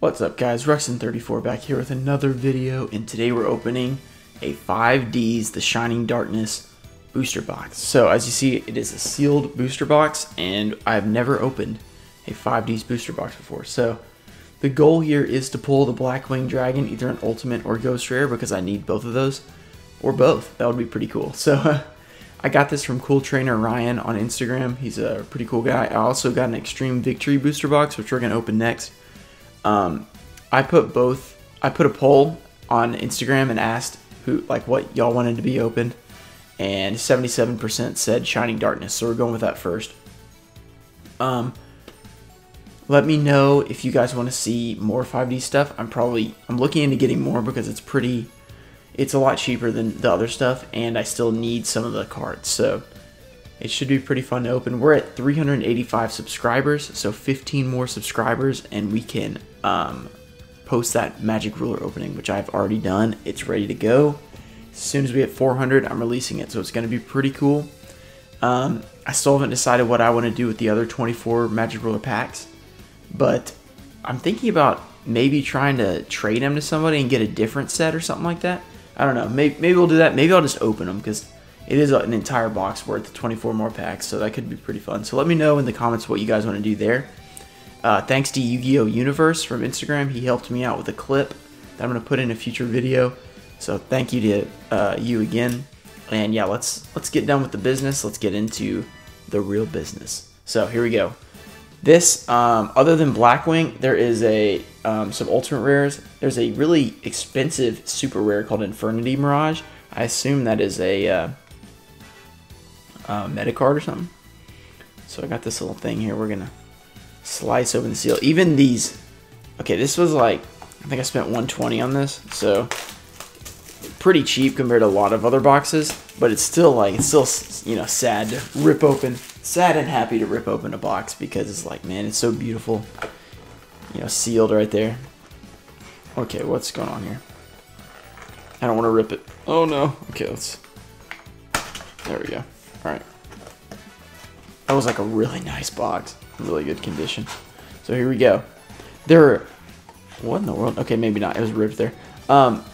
What's up guys, Ruxin34 back here with another video and today we're opening a 5Ds The Shining Darkness booster box. So as you see it is a sealed booster box and I've never opened a 5Ds booster box before. So the goal here is to pull the Black-Winged Dragon either an ultimate or ghost rare because I need both of those or both. That would be pretty cool. So I got this from Cool Trainer Ryan on Instagram. He's a pretty cool guy. I also got an Extreme Victory booster box which we're going to open next. Um, I put both. I put a poll on Instagram and asked who, like, what y'all wanted to be opened, and 77% said Shining Darkness. So we're going with that first. Um, let me know if you guys want to see more 5D stuff. I'm probably I'm looking into getting more because it's pretty. It's a lot cheaper than the other stuff, and I still need some of the cards. So it should be pretty fun to open. We're at 385 subscribers, so 15 more subscribers, and we can um, post that Magic Ruler opening, which I've already done. It's ready to go. As soon as we hit 400, I'm releasing it, so it's going to be pretty cool. Um, I still haven't decided what I want to do with the other 24 Magic Ruler packs, but I'm thinking about maybe trying to trade them to somebody and get a different set or something like that. I don't know. Maybe, maybe we'll do that. Maybe I'll just open them because it is an entire box worth 24 more packs, so that could be pretty fun. So let me know in the comments what you guys want to do there. Uh, thanks to Yu-Gi-Oh! Universe from Instagram. He helped me out with a clip that I'm to put in a future video. So thank you to uh, you again. And yeah, let's let's get done with the business. Let's get into the real business. So here we go. This, um, other than Blackwing, there is a um, some ultimate rares. There's a really expensive super rare called Infernity Mirage. I assume that is a uh, uh, meta card or something. So I got this little thing here. We're gonna slice open the seal. Even these, okay, this was like, I think I spent 120 on this, so pretty cheap compared to a lot of other boxes, but it's still like, it's still, you know, sad to rip open, sad and happy to rip open a box because it's like, man, it's so beautiful, you know, sealed right there. Okay, what's going on here? I don't want to rip it. Oh no. Okay, let's, there we go. All right. That was like a really nice box. Really good condition. So here we go. There are... What in the world? Okay, maybe not. It was ripped there. Um,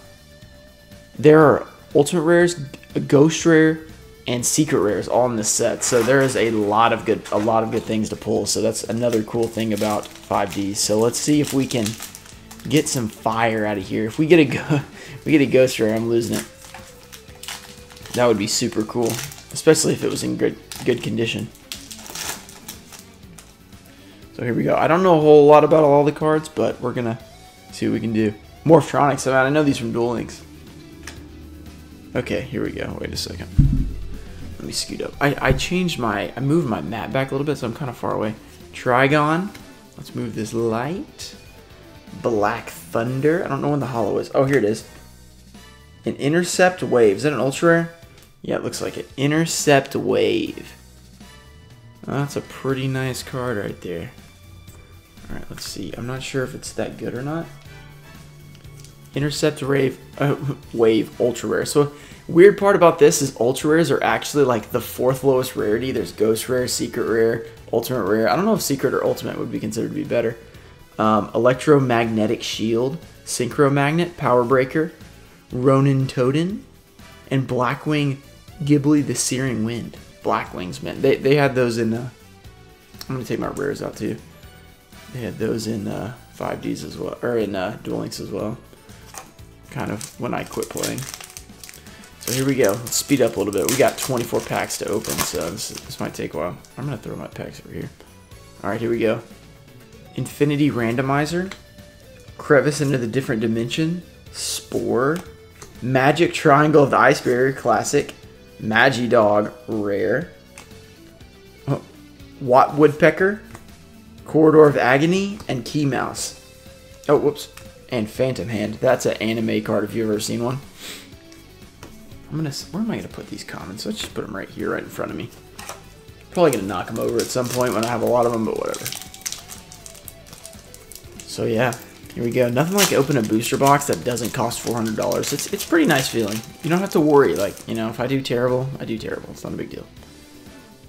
there are ultimate rares, ghost rare, and secret rares all in this set. So there is a lot of good a lot of good things to pull. So that's another cool thing about 5D. So let's see if we can get some fire out of here. If we get a go we get a ghost rare, I'm losing it. That would be super cool especially if it was in good good condition. So here we go. I don't know a whole lot about all the cards, but we're gonna see what we can do. Morphtronics, I, I know these from Duel Links. Okay, here we go. Wait a second. Let me scoot up. I, I changed my, I moved my map back a little bit, so I'm kind of far away. Trigon. Let's move this light. Black Thunder. I don't know when the holo is. Oh, here it is. An Intercept Wave. Is that an ultra rare? Yeah, it looks like it. Intercept Wave. That's a pretty nice card right there. Alright, let's see. I'm not sure if it's that good or not. Intercept Wave, uh, Wave Ultra Rare. So, weird part about this is Ultra Rares are actually like the fourth lowest rarity. There's Ghost Rare, Secret Rare, Ultimate Rare. I don't know if Secret or Ultimate would be considered to be better. Um, Electromagnetic Shield, Synchro Magnet, Power Breaker, Ronin Totem, and Blackwing Ghibli the Searing Wind. Blackwings, man. They, they had those in. Uh, I'm going to take my rares out too. They had those in uh, 5Ds as well, or in uh, Duel Links as well. Kind of when I quit playing. So here we go. Let's speed up a little bit. We got 24 packs to open, so this, this might take a while. I'm going to throw my packs over here. Alright, here we go. Infernity Randomizer. Crevice into the Different Dimension. Spore. Magic Triangle of the Ice Barrier Classic. Magi Dog Rare. Oh, Watt Woodpecker. Corridor of Agony. And Key Mouse. Oh, whoops. And Phantom Hand. That's an anime card if you've ever seen one. I'm gonna. Where am I gonna put these commons? Let's just put them right here, right in front of me. Probably gonna knock them over at some point when I have a lot of them, but whatever. So yeah, here we go. Nothing like open a booster box that doesn't cost $400. It's, it's pretty nice feeling. You don't have to worry. Like, you know, if I do terrible, I do terrible. It's not a big deal.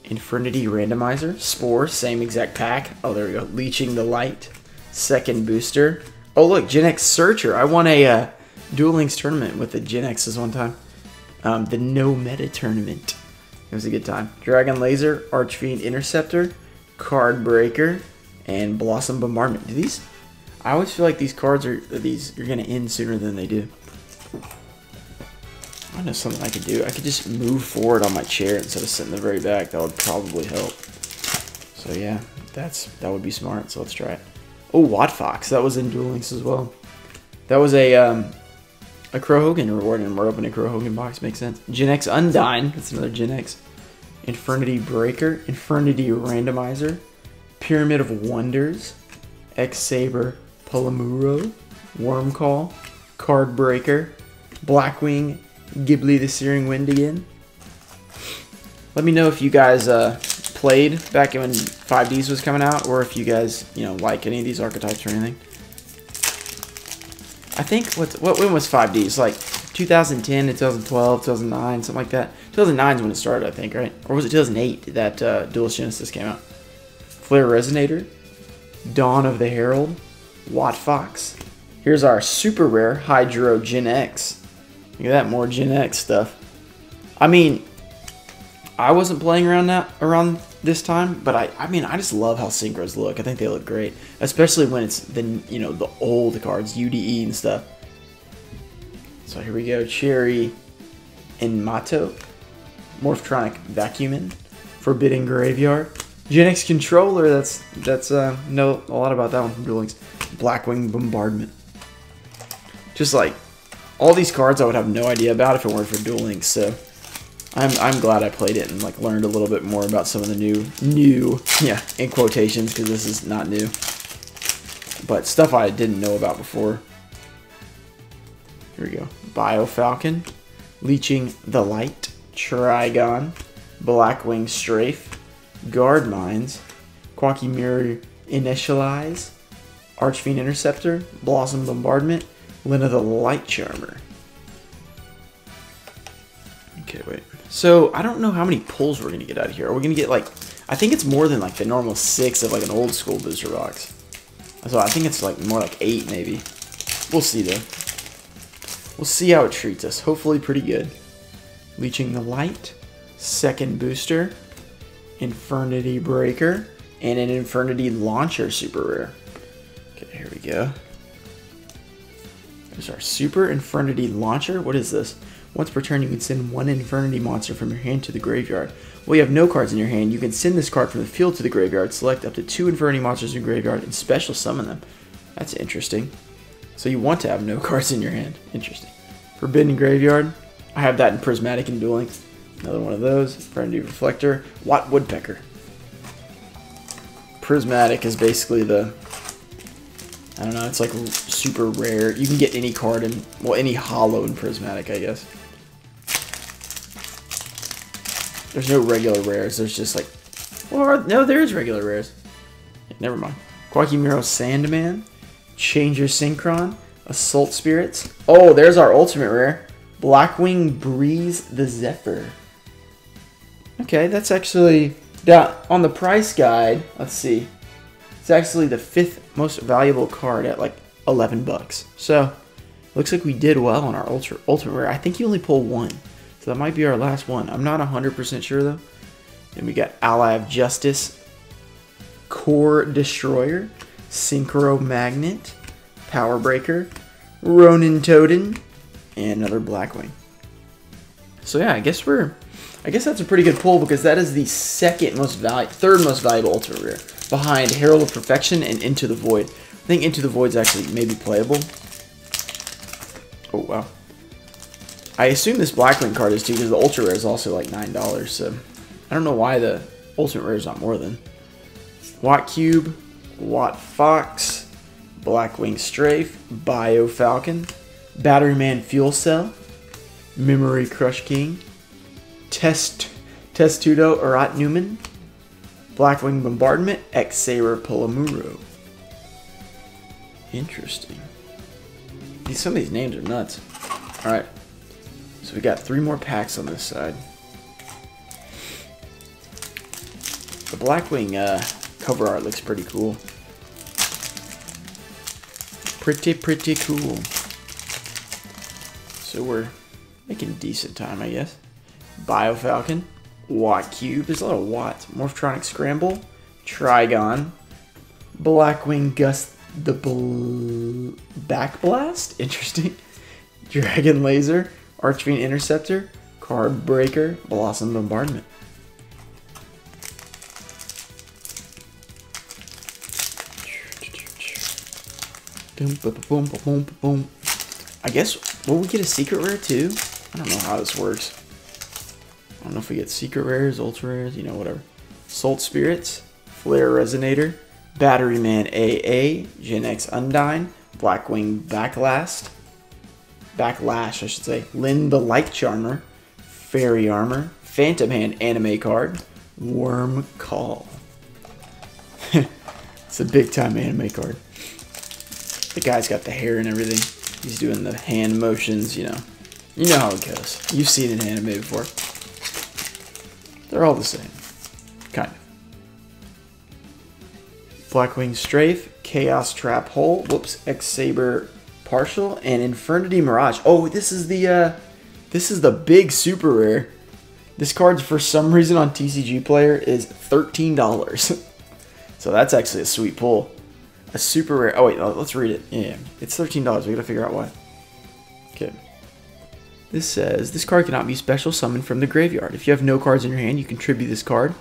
Infernity Randomizer. Spore, same exact pack. Oh, there we go. Leeching the Light. Second booster. Oh, look, Genex Searcher. I won a uh, Duel Links tournament with the Genex's one time. Um, the No Meta tournament. It was a good time. Dragon Laser, Archfiend Interceptor, Card Breaker, and Blossom Bombardment. Do these? I always feel like these cards are these are gonna end sooner than they do. I know something I could do. I could just move forward on my chair instead of sitting in the very back. That would probably help. So yeah, that's that would be smart. So let's try it. Oh, Watt Fox. That was in Duel Links as well. That was a um, a Crow Hogan reward, and we're opening a Crow Hogan box. Makes sense. Genex Undine. That's another Genex. Infernity Breaker. Infernity Randomizer. Pyramid of Wonders. X Saber. Palomuro. Worm Call. Card Breaker. Blackwing. Ghibli the Searing Wind again. Let me know if you guys uh, played back when 5Ds was coming out, or if you guys, you know, like any of these archetypes or anything. I think what what when was 5Ds? Like 2010 to 2012, 2009, something like that. 2009 is when it started, I think, right? Or was it 2008 that uh, Duelist Genesis came out? Flare Resonator, Dawn of the Herald, Watt Fox. Here's our super rare Hydro Genex. Look at that, more Genex stuff. I mean, I wasn't playing around that around this time, but I, I mean, I just love how synchros look. I think they look great, especially when it's the you know the old cards, UDE and stuff. So here we go, Cherry Inmato, Morphtronic Vacuumen, Forbidden Graveyard, Genex Controller. That's that's uh, know a lot about that one from Duel Links. Blackwing Bombardment. Just like all these cards, I would have no idea about if it weren't for Duel Links. So I'm I'm glad I played it and like learned a little bit more about some of the new new yeah in quotations because this is not new, but stuff I didn't know about before. Here we go. Bio Falcon, Leeching the Light, Trigon, Blackwing Strafe, Guard Mines, Koa'ki Meiru Initialize, Archfiend Interceptor, Blossom Bombardment, Lyna the Light Charmer. Okay, wait. So I don't know how many pulls we're gonna get out of here. Are we gonna get like? I think it's more than like the normal six of like an old school booster box. So I think it's like more like eight maybe. We'll see though. We'll see how it treats us. Hopefully pretty good. Leeching the Light, second booster, Infernity Breaker, and an Infernity Launcher super rare. Okay, here we go. There's our Super Infernity Launcher. What is this? Once per turn, you can send one Infernity monster from your hand to the graveyard. While you have no cards in your hand, you can send this card from the field to the graveyard, select up to two Infernity monsters in graveyard, and special summon them. That's interesting. So you want to have no cards in your hand. Interesting. Forbidden Graveyard. I have that in Prismatic and Dueling. Another one of those. Friendly Reflector. Watt Woodpecker. Prismatic is basically the I don't know, it's like super rare. You can get any card in, well, any holo in Prismatic, I guess. There's no regular rares, there's just like, well, no, there is regular rares. Never mind. Koa'ki Meiru Sandman, Changer Synchron, Assault Spirits. Oh, there's our ultimate rare. Blackwing Breeze the Zephyr. Okay, that's actually down on the price guide. Let's see. It's actually the fifth most valuable card at like 11 bucks. So, looks like we did well on our ultra ultimate rare. I think you only pull one. So that might be our last one. I'm not 100% sure though. Then we got Ally of Justice, Core Destroyer, Synchro Magnet, Power Breaker, Ronin Totem, and another Blackwing. So yeah, I guess we're I guess that's a pretty good pull because that is the second most valuable, third most valuable ultra rare behind Herald of Perfection and Into the Void. I think Into the Void's actually maybe playable. Oh, wow. I assume this Blackwing card is too because the Ultra Rare is also like $9, so I don't know why the Ultimate Rare is not more than. Watt Cube, Watt Fox, Blackwing Strafe, Bio Falcon, Battery Man Fuel Cell, Memory Crush King, Test Testudo erat Numen, Blackwing Bombardment, X Saber Palomuro. Interesting. Some of these names are nuts. Alright. So we got three more packs on this side. The Blackwing uh, cover art looks pretty cool. Pretty, pretty cool. So we're making decent time, I guess. Biofalcon, Watt Cube, there's a lot of Watts. Morphtronic Scramble, Trigon, Blackwing Gust the Back Blast, interesting. Dragon Laser, Archfiend Interceptor, Card Breaker, Blossom Bombardment. Boom, boom, boom, boom, boom. I guess, will we get a secret rare too? I don't know how this works. I don't know if we get secret rares, ultra rares, you know, whatever. Salt Spirits, Flare Resonator, Battery Man AA, Genex Undine, Blackwing Backlast, Backlash, I should say, Lyn the Light Charmer, Fairy Armor, Phantom Hand Anime Card, Worm Call. it's a big time anime card. The guy's got the hair and everything. He's doing the hand motions, you know. You know how it goes. You've seen it in anime before. They're all the same. Kind of. Blackwing Strafe, Chaos Trap Hole, whoops, X Saber Pashuul, and Infernity Mirage. Oh, this is the uh this is the big super rare. This card for some reason on TCG player is $13. so that's actually a sweet pull. A super rare. Oh wait, let's read it. Yeah, it's thirteen dollars. We gotta figure out why. This says this card cannot be special summoned from the graveyard. If you have no cards in your hand, you contribute this card.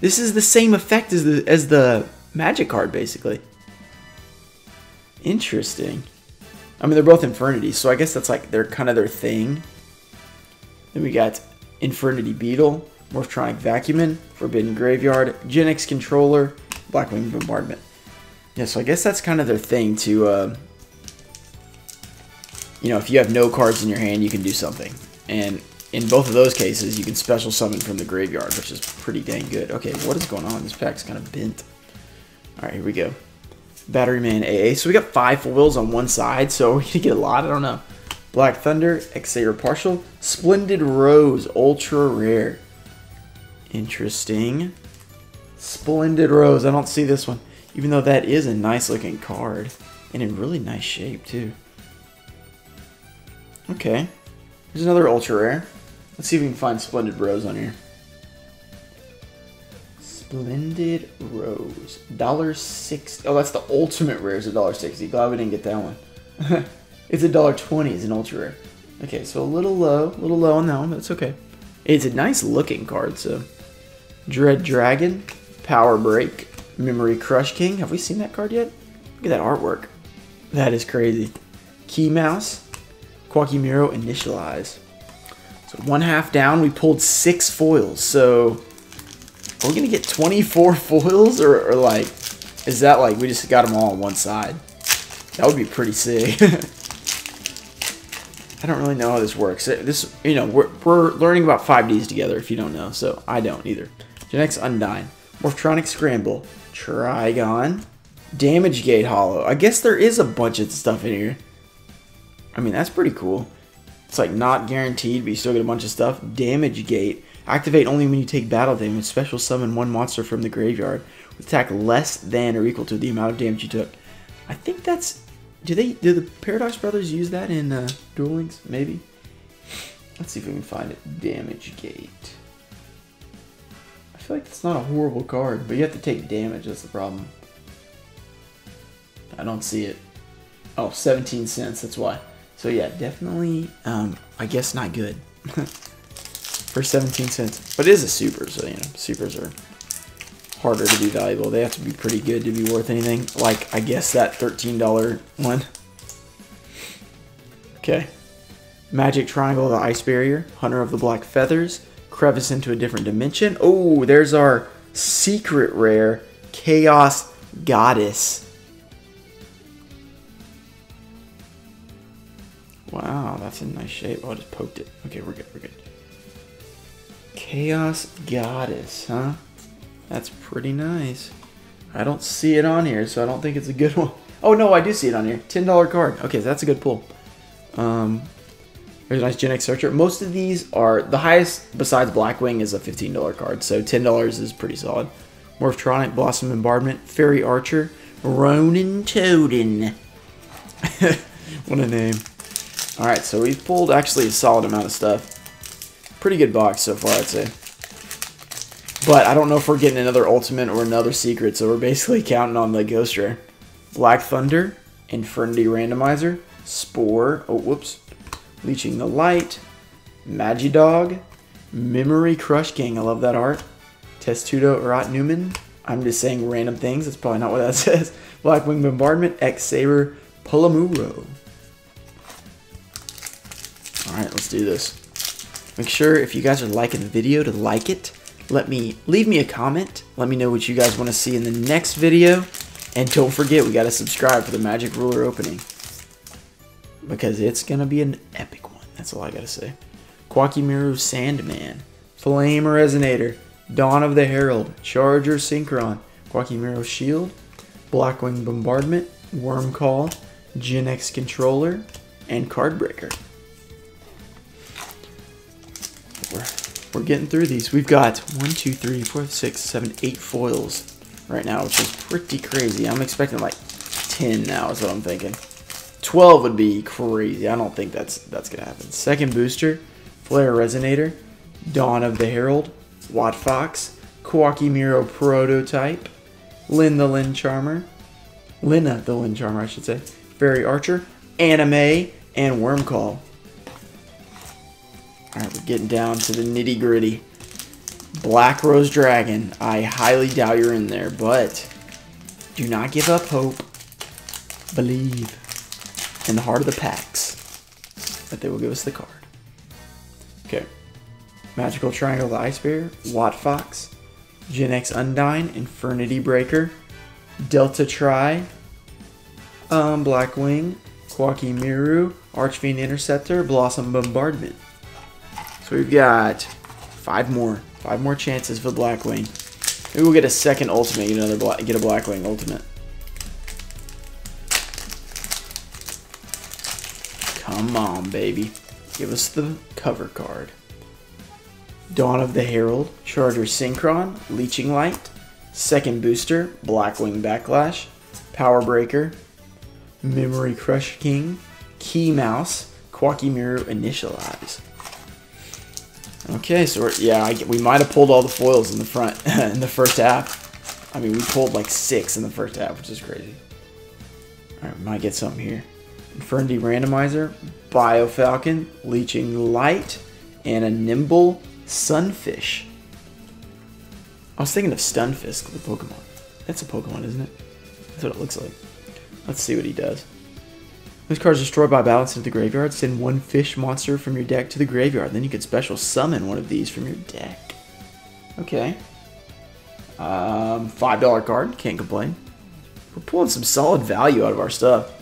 This is the same effect as the as the magic card, basically. Interesting. I mean, they're both Infernities, so I guess that's like they're kind of their thing. Then we got Infernity Beetle, Morphtronic Vacuumen, Forbidden Graveyard, Genex Controller, Blackwing Bombardment. Yeah, so I guess that's kind of their thing to, uh, you know, if you have no cards in your hand, you can do something. And in both of those cases, you can special summon from the graveyard, which is pretty dang good. Okay, what is going on? This pack's kind of bent. All right, here we go. Battery Man AA. So we got five foils on one side, so to get a lot. I don't know. Black Thunder, Xavier Partial, Splendid Rose, Ultra Rare. Interesting. Splendid Rose. I don't see this one. Even though that is a nice looking card. And in really nice shape, too. Okay. There's another Ultra Rare. Let's see if we can find Splendid Rose on here. Splendid Rose. Dollar six. Oh, that's the ultimate rare. Is a dollar sixty. Glad we didn't get that one. it's a dollar twenty. Is an ultra rare. Okay, so a little low, a little low on that one, but it's okay. It's a nice looking card. So, Dread Dragon, Power Break, Memory Crush King. Have we seen that card yet? Look at that artwork. That is crazy. Key Mouse, Koa'ki Meiru Initialize. So one half down, we pulled six foils. So are we gonna get 24 foils, or, or, like, is that like we just got them all on one side? That would be pretty sick. I don't really know how this works. This, you know, we're, we're learning about 5Ds together. If you don't know, so I don't either. Genex Undine, Morphtronic Scramble, Trigon, Damage Gate Holo. I guess there is a bunch of stuff in here. I mean, that's pretty cool. It's like not guaranteed, but you still get a bunch of stuff. Damage Gate. Activate only when you take battle damage. Special summon one monster from the graveyard with attack less than or equal to the amount of damage you took. I think that's. Do they? Do the Paradox Brothers use that in uh, Duel Links? Maybe. Let's see if we can find it. Damage Gate. I feel like it's not a horrible card, but you have to take damage. That's the problem. I don't see it. Oh, 17 cents. That's why. So yeah, definitely. Um, I guess not good. for 17 cents. But it is a super, so you know, supers are harder to be valuable. They have to be pretty good to be worth anything. Like, I guess that $13 one. Okay. Magic Triangle of the Ice Barrier, Hunter of the Black Feathers, Crevice into a Different Dimension. Oh, there's our secret rare, Chaos Goddess. Wow, that's in nice shape. Oh, I just poked it. Okay, we're good, we're good. Chaos Goddess, huh? That's pretty nice. I don't see it on here, so I don't think it's a good one. Oh, no, I do see it on here. $10 card. Okay, that's a good pull. Um, there's a nice Genex Searcher. Most of these are, the highest besides Blackwing is a $15 card, so $10 is pretty solid. Morphtronic, Blossom Bombardment, Fairy Archer, Ronin Toadin. what a name. Alright, so we've pulled actually a solid amount of stuff. Pretty good box so far, I'd say. But I don't know if we're getting another ultimate or another secret, so we're basically counting on the ghost rare. Black Thunder, Infernity Randomizer, Spore, oh whoops, Leeching the Light, Magidog, Memory Crush Gang, I love that art, Testudo Rot Newman, I'm just saying random things, that's probably not what that says, Blackwing Bombardment, X Saber, Palomuro. Alright, let's do this. Make sure if you guys are liking the video to like it. Let me leave me a comment. Let me know what you guys want to see in the next video. And don't forget, we got to subscribe for the Magic Ruler opening. Because it's going to be an epic one. That's all I got to say. Koa'ki Meiru Sandman. Flame Resonator. Dawn of the Herald. Charger Synchron. Koa'ki Meiru Shield. Blackwing Bombardment. Worm Call. Genex Controller. And Card We're, we're getting through these. We've got one, two, three, four, six, seven, eight foils right now, which is pretty crazy. I'm expecting like 10 now is what I'm thinking. 12 would be crazy. I don't think that's that's gonna happen. Second booster, Flare Resonator, Dawn of the Herald, Watt Fox, Koa'ki Meiru Prototype, Lyn the Lyn Charmer, Lina the Lyn Charmer, I should say, Fairy Archer, Anime, and Worm Call. Alright, we're getting down to the nitty gritty. Black Rose Dragon. I highly doubt you're in there, but do not give up hope. Believe in the heart of the packs that they will give us the card. Okay. Magical Triangle the Ice Bear, Watt Fox, Genex Undine, Infernity Breaker, Delta Tri, um, Blackwing, Koa'ki Meiru, Archfiend Interceptor, Blossom Bombardment. So we've got five more. Five more chances for Blackwing. Maybe we'll get a second ultimate, get another black, get a Blackwing ultimate. Come on, baby. Give us the cover card. Dawn of the Herald, Charger Synchron, Leeching Light, Second Booster, Blackwing Backlash, Power Breaker, Memory Crush King, Key Mouse, Koa'ki Meiru Initialize. Okay, so yeah, I, we might have pulled all the foils in the front in the first half. I mean, we pulled like six in the first half, which is crazy. All right, we might get something here. Infernity Randomizer, Bio Falcon, Leeching Light, and a Nimble Sunfish. I was thinking of Stunfisk, the Pokemon. That's a Pokemon, isn't it? That's what it looks like. Let's see what he does. This card is destroyed by balance into the graveyard. Send one fish monster from your deck to the graveyard. Then you can special summon one of these from your deck. Okay. Um, $5 card. Can't complain. We're pulling some solid value out of our stuff.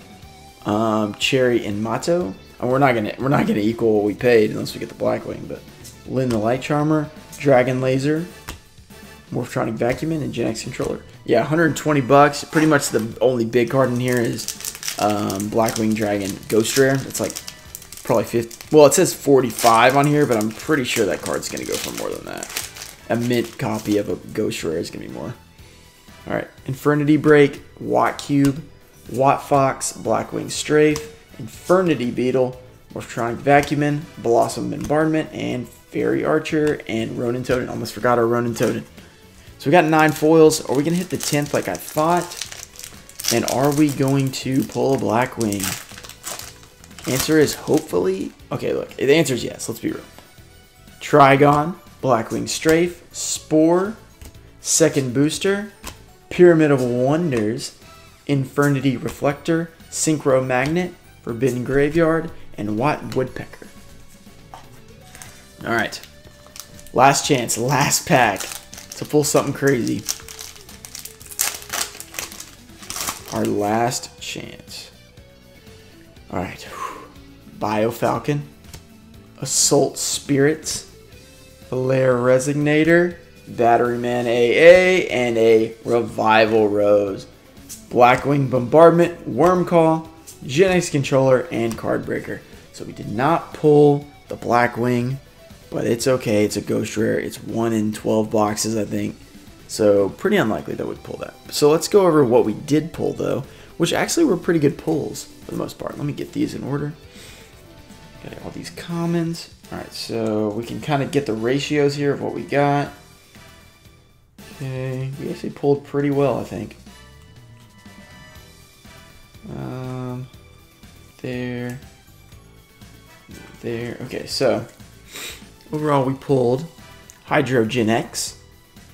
Um, Cherry and Mato. And we're not gonna we're not gonna equal what we paid unless we get the Blackwing, but Lyn the Light Charmer, Dragon Laser, Morphtronic Vacuuming, and Genex Controller. Yeah, 120 bucks. Pretty much the only big card in here is um, Black-Winged Dragon Ghost Rare. It's like probably 50. Well, it says 45 on here, but I'm pretty sure that card's going to go for more than that. A mint copy of a Ghost Rare is going to be more. All right, Infernity Break, Watt Cube, Watt Fox, Blackwing Strafe, Infernity Beetle, Morphtronic Vacuuming, Blossom Bombardment, and Fairy Archer, and Ronin Totem. Almost forgot our Ronin Totem. So we got nine foils. Are we going to hit the 10th like I thought? And are we going to pull a Blackwing? Answer is hopefully. Okay, look. The answer is yes. Let's be real. Trigon, Blackwing Strafe, Spore, Second Booster, Pyramid of Wonders, Infernity Reflector, Synchro Magnet, Forbidden Graveyard, and Watt Woodpecker. Alright. Last chance, last pack to pull something crazy. Our last chance. Alright. Bio Falcon. Assault Spirits. Flare Resonator. Battery Man AA. And a Revival Rose. Blackwing Bombardment. Worm Call. Genex Controller. And Card Breaker. So we did not pull the Blackwing. But it's okay. It's a Ghost Rare. It's 1 in 12 boxes, I think. So pretty unlikely that we'd pull that. So let's go over what we did pull though. which actually were pretty good pulls for the most part. Let me get these in order. Got all these commons. All right, so we can kind of get the ratios here of what we got. Okay, we actually pulled pretty well, I think. Um, there, there. Okay, so overall we pulled Hydrogen X,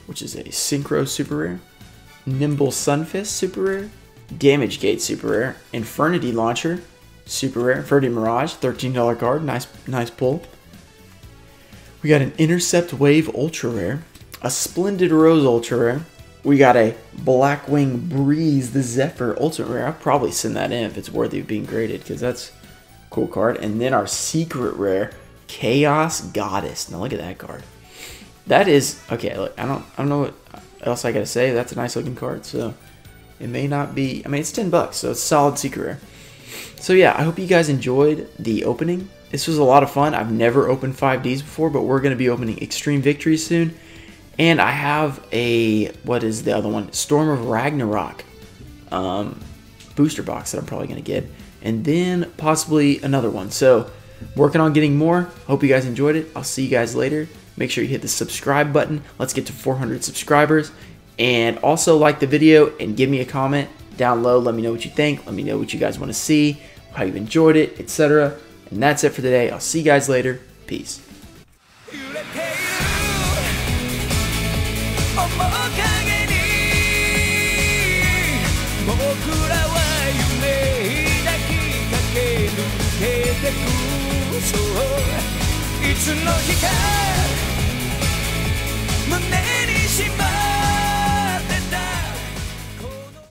which is a Synchro Super Rare, Nimble Sunfish Super Rare, Damage Gate Super Rare, Infernity Launcher Super Rare, Infernity Mirage, $13 card, nice nice pull. We got an Intercept Wave Ultra Rare, a Splendid Rose Ultra Rare, we got a Blackwing Breeze, the Zephyr Ultimate Rare. I'll probably send that in if it's worthy of being graded because that's a cool card. And then our secret rare, Chaos Goddess. Now look at that card. That is okay. Look, I don't, I don't know what else I gotta say. That's a nice looking card. So it may not be. I mean, it's ten bucks, so it's solid secret rare. So yeah, I hope you guys enjoyed the opening. This was a lot of fun. I've never opened 5Ds before, but we're gonna be opening Extreme Victory soon. And I have a, what is the other one? Storm of Ragnarok um, booster box that I'm probably to get. And then possibly another one. So, working on getting more. Hope you guys enjoyed it. I'll see you guys later Make sure you hit the subscribe button. Let's get to 400 subscribers. And also like the video and give me a comment down low. Let me know what you think. Let me know what you guys want to see, how you enjoyed it, etc. And that's it for today. I'll see you guys later. Peace. 面影に僕らは夢抱きかけ抜けてくそういつの日か 문